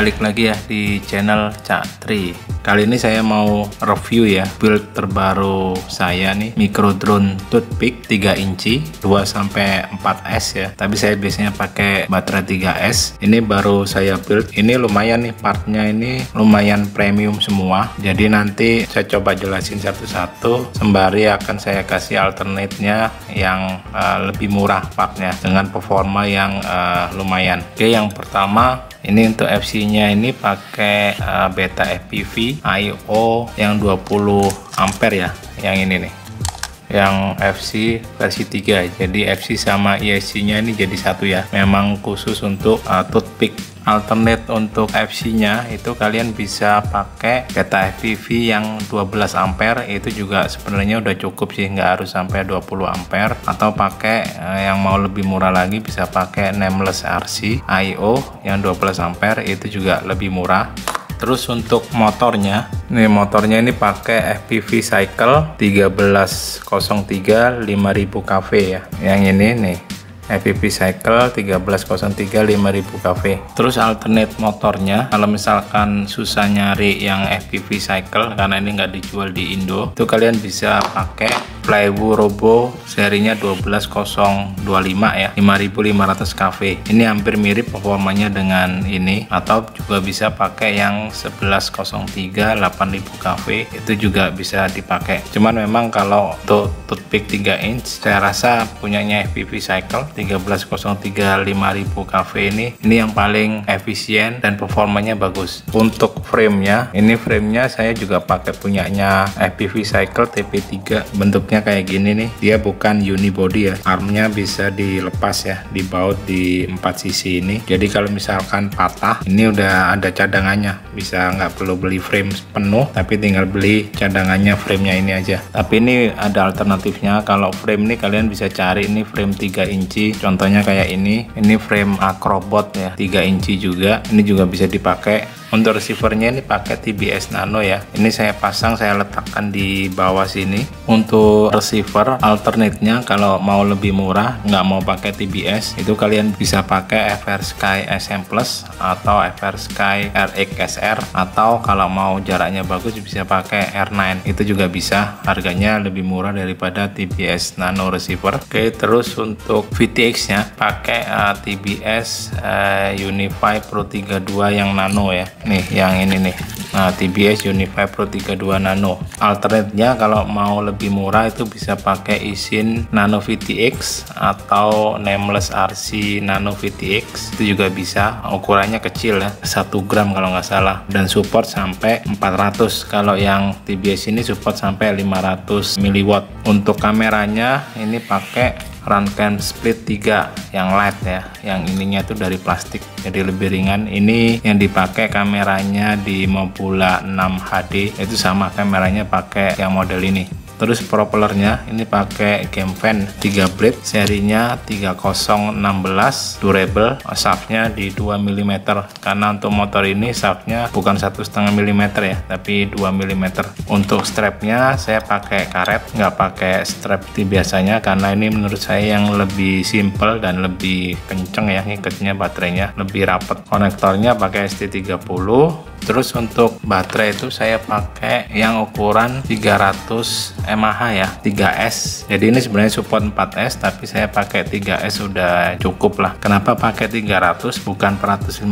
balik lagi ya di channel Cak Tri. Kali ini saya mau review ya build terbaru saya nih micro drone toothpick 3 inci 2 sampai 4S ya. Tapi saya biasanya pakai baterai 3S ini baru saya build. Ini lumayan nih partnya ini lumayan premium semua. Jadi nanti saya coba jelasin satu-satu. Sembari akan saya kasih alternate-nya yang uh, lebih murah partnya dengan performa yang uh, lumayan. Oke yang pertama ini untuk FC nya ini pakai uh, beta FPV IO yang 20 ampere ya yang ini nih. Yang FC versi 3 jadi FC sama ESC nya ini jadi satu ya. Memang khusus untuk uh, toothpick alternate untuk FC nya itu kalian bisa pakai beta FPV yang 12 ampere itu juga sebenarnya udah cukup sih nggak harus sampai 20 ampere atau pakai uh, yang mau lebih murah lagi bisa pakai nameless RC IO yang 12 ampere itu juga lebih murah Terus untuk motornya, ini motornya ini pakai FPV Cycle 1303 5000 kV ya. Yang ini nih FPV Cycle 1303 5000 kV. Terus alternate motornya, kalau misalkan susah nyari yang FPV Cycle karena ini nggak dijual di Indo, itu kalian bisa pakai Flywu Robo serinya 12025 ya 5500 kV ini hampir mirip performanya dengan ini atau juga bisa pakai yang 1103 8000 kV itu juga bisa dipakai. Cuman memang kalau untuk toothpick 3 inch saya rasa punyanya FPV Cycle 1303 5000 kV ini ini yang paling efisien dan performanya bagus. Untuk framenya ini framenya saya juga pakai punyanya FPV Cycle TP3 bentuk bentuknya kayak gini nih. Dia bukan unibody ya. Armnya bisa dilepas ya dibaut di empat sisi ini. Jadi kalau misalkan patah ini udah ada cadangannya. Bisa nggak perlu beli frame penuh tapi tinggal beli cadangannya framenya ini aja. Tapi ini ada alternatifnya. Kalau frame ini kalian bisa cari ini frame 3 inci. Contohnya kayak ini. Ini frame acrobot ya 3 inci juga. Ini juga bisa dipakai. Untuk receivernya ini pakai TBS Nano ya. Ini saya pasang saya letakkan di bawah sini. Untuk receiver alternate-nya kalau mau lebih murah nggak mau pakai TBS itu kalian bisa pakai FR Sky SM Plus atau FR Sky RX SR atau kalau mau jaraknya bagus bisa pakai R9 itu juga bisa harganya lebih murah daripada TBS Nano receiver. Oke terus untuk VTX nya pakai uh, TBS uh, Unify Pro 32 yang nano ya. Nih yang ini nih nah TBS Unify Pro 32 Nano. Alternate-nya kalau mau lebih murah itu bisa pakai isin Nano VTX atau nameless RC Nano VTX itu juga bisa. Ukurannya kecil ya 1 gram kalau nggak salah. Dan support sampai 400 kalau yang TBS ini support sampai 500 mW untuk kameranya ini pakai Runcam Split 3 yang light ya yang ininya itu dari plastik jadi lebih ringan. Ini yang dipakai kameranya di Mobula 6 HD itu sama kameranya pakai yang model ini terus propellernya ini pakai Gemfan 3 blade serinya 3016 durable shaftnya di 2 mm karena untuk motor ini shaftnya bukan satu setengah mm ya tapi 2 mm untuk strapnya saya pakai karet nggak pakai strap biasanya karena ini menurut saya yang lebih simple dan lebih kenceng ya ngikatnya baterainya lebih rapat konektornya pakai ST30 terus untuk baterai itu saya pakai yang ukuran 300 mAh ya 3S jadi ini sebenarnya support 4S tapi saya pakai 3S sudah cukup lah. Kenapa pakai 300 bukan 450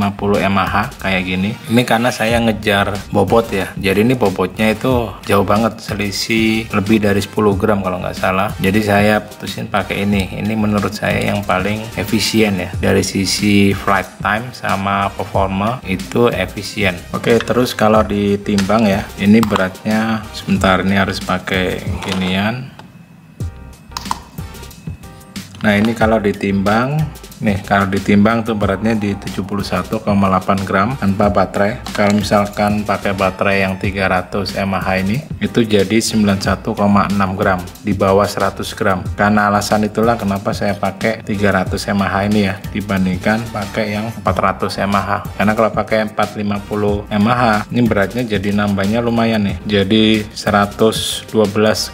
mAh kayak gini. Ini karena saya ngejar bobot ya. Jadi ini bobotnya itu jauh banget selisih lebih dari 10 gram kalau nggak salah. Jadi saya putusin pakai ini. Ini menurut saya yang paling efisien ya. Dari sisi flight time sama performa itu efisien Oke terus kalau ditimbang ya ini beratnya sebentar ini harus pakai ginian. Nah ini kalau ditimbang nih kalau ditimbang tuh beratnya di 71,8 gram tanpa baterai. Kalau misalkan pakai baterai yang 300 mAh ini itu jadi 91,6 gram di bawah 100 gram. Karena alasan itulah kenapa saya pakai 300 mAh ini ya dibandingkan pakai yang 400 mAh. Karena kalau pakai 450 mAh ini beratnya jadi nambahnya lumayan nih jadi 112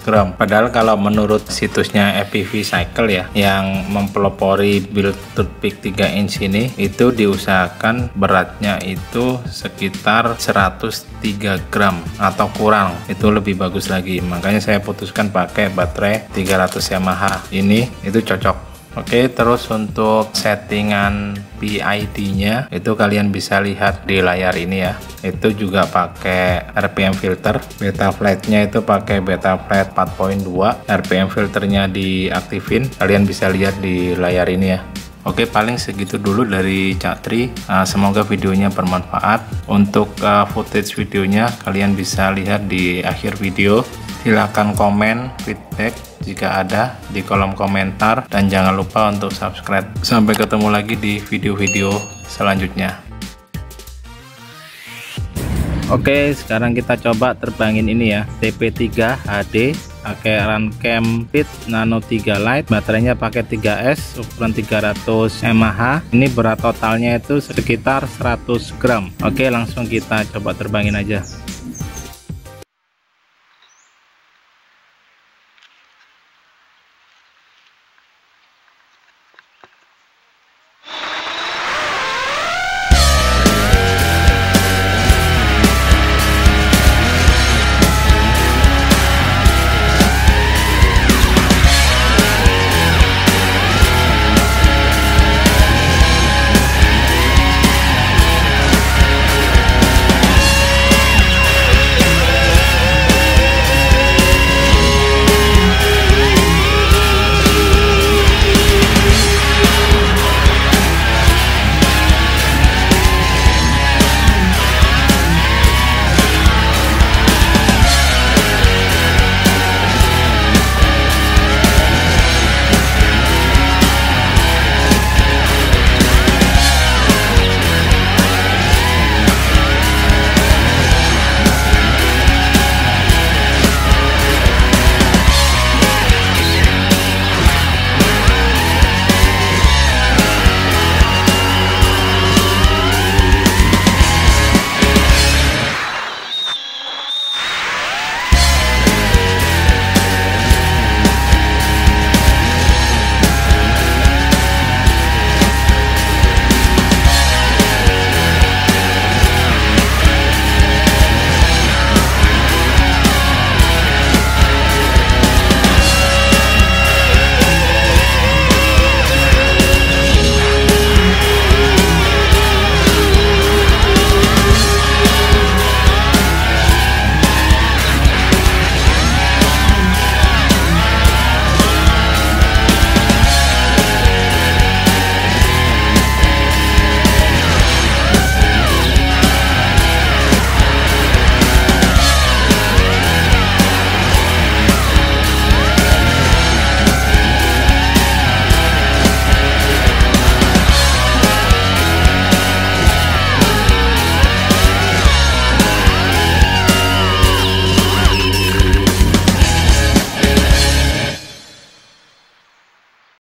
gram. Padahal kalau menurut situsnya FPV Cycle ya yang mempelopori build toothpick 3 inch ini itu diusahakan beratnya itu sekitar 103 gram atau kurang itu lebih bagus lagi makanya saya putuskan pakai baterai 300 Yamaha ini itu cocok Oke, terus untuk settingan PID nya itu kalian bisa lihat di layar ini ya. Itu juga pakai RPM filter. Beta flat-nya itu pakai beta flat 4.2. RPM filternya diaktifin. Kalian bisa lihat di layar ini ya. Oke paling segitu dulu dari Cak Tri. Uh, semoga videonya bermanfaat. Untuk uh, footage videonya kalian bisa lihat di akhir video. Silahkan komen feedback jika ada di kolom komentar. Dan jangan lupa untuk subscribe. Sampai ketemu lagi di video-video selanjutnya. Oke sekarang kita coba terbangin ini ya. TP3 HD pakai Runcam Fit Nano 3 Lite baterainya pakai 3S ukuran 300 mAh ini berat totalnya itu sekitar 100 gram. Oke langsung kita coba terbangin aja